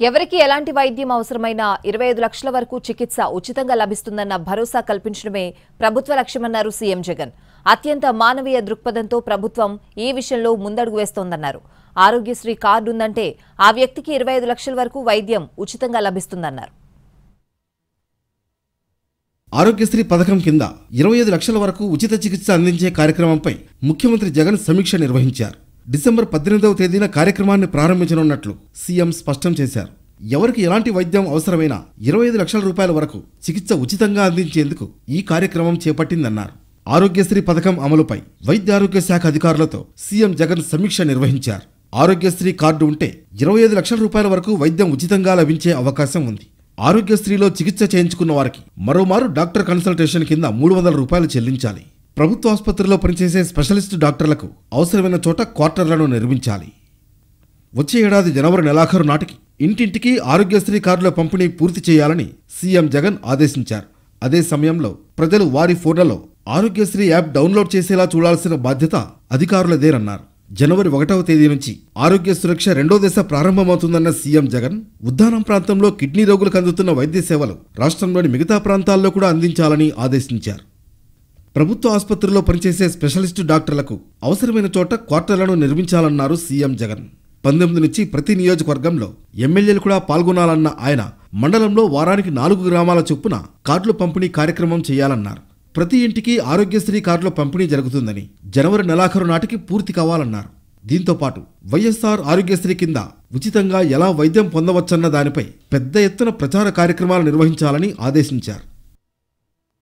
ఎవరికి ఎలాంటి వైద్యం అవసరమైనా ఇరవై ఐదు లక్షల వరకు చికిత్స ఉచితంగా లభిస్తుందన్న భరోసా కల్పించడమే ప్రభుత్వ లక్ష్యమన్నారు సీఎం జగన్. అత్యంత మానవీయ దృక్పథంతో ప్రభుత్వం ఈ విషయంలో ముందడుగు వేస్తోందన్నారు. ఆరోగ్యశ్రీ కార్డు ఉందంటే ఆ వ్యక్తికి ఇరవై ఐదు లక్షల వరకు వైద్యం ఉచితంగా లభిస్తుందన్నారు. ఆరోగ్యశ్రీ పథకం కింద ఇరవై ఐదు లక్షల వరకు ఉచిత చికిత్స అందించే కార్యక్రమంపై ముఖ్యమంత్రి జగన్ సమీక్ష నిర్వహించారు. డిసెంబర్ పద్దెనిమిదవ తేదీన కార్యక్రమాన్ని ప్రారంభించనున్నట్లు సీఎం స్పష్టం చేశారు. ఎవరికి ఎలాంటి వైద్యం అవసరమైనా ఇరవై ఐదు లక్షల రూపాయల వరకు చికిత్స ఉచితంగా అందించేందుకు ఈ కార్యక్రమం చేపట్టిందన్నారు. ఆరోగ్యశ్రీ పథకం అమలుపై వైద్య ఆరోగ్య శాఖ అధికారులతో సీఎం జగన్ సమీక్ష నిర్వహించారు. ఆరోగ్యశ్రీ కార్డు ఉంటే ఇరవై ఐదు లక్షల రూపాయల వరకు వైద్యం ఉచితంగా లభించే అవకాశం ఉంది. ఆరోగ్యశ్రీలో చికిత్స చేయించుకున్న వారికి మరోమారు డాక్టర్ కన్సల్టేషన్ కింద మూడు వందల రూపాయలు చెల్లించాలి. ప్రభుత్వ ఆసుపత్రిలో పనిచేసే స్పెషలిస్ట్ డాక్టర్లకు అవసరమైన చోట క్వార్టర్లను నిర్మించాలి. వచ్చే ఏడాది జనవరి నెలాఖరు నాటికి ఇంటింటికి ఆరోగ్యశ్రీ కార్డుల పంపిణీ పూర్తి చేయాలని సీఎం జగన్ ఆదేశించారు. అదే సమయంలో ప్రజలు వారి ఫోన్లలో ఆరోగ్యశ్రీ యాప్ డౌన్లోడ్ చేసేలా చూడాల్సిన బాధ్యత అధికారులదేనన్నారు. జనవరి ఒకటవ తేదీ నుంచి ఆరోగ్య సురక్ష రెండో దశ ప్రారంభమవుతుందన్న సీఎం జగన్ ఉద్దానం ప్రాంతంలో కిడ్నీ రోగులకు అందుతున్న వైద్య సేవలు రాష్ట్రంలోని మిగతా ప్రాంతాల్లో కూడా అందించాలని ఆదేశించారు. ప్రభుత్వ ఆసుపత్రిలో పనిచేసే స్పెషలిస్టు డాక్టర్లకు అవసరమైన చోట క్వార్టర్లను నిర్మించాలన్నారు సీఎం జగన్. పంతొమ్మిది నుంచి ప్రతి నియోజకవర్గంలో ఎమ్మెల్యేలు కూడా పాల్గొనాలన్న ఆయన మండలంలో వారానికి నాలుగు గ్రామాల చొప్పున కార్డులు పంపిణీ కార్యక్రమం చేయాలన్నారు. ప్రతి ఇంటికి ఆరోగ్యశ్రీ కార్డుల పంపిణీ జరుగుతుందని జనవరి నెలాఖరు నాటికి పూర్తి కావాలన్నారు. దీంతో పాటు వైఎస్ఆర్ ఆరోగ్యశ్రీ కింద ఉచితంగా ఎలా వైద్యం పొందవచ్చన్న దానిపై పెద్ద ఎత్తున ప్రచార కార్యక్రమాలు నిర్వహించాలని ఆదేశించారు.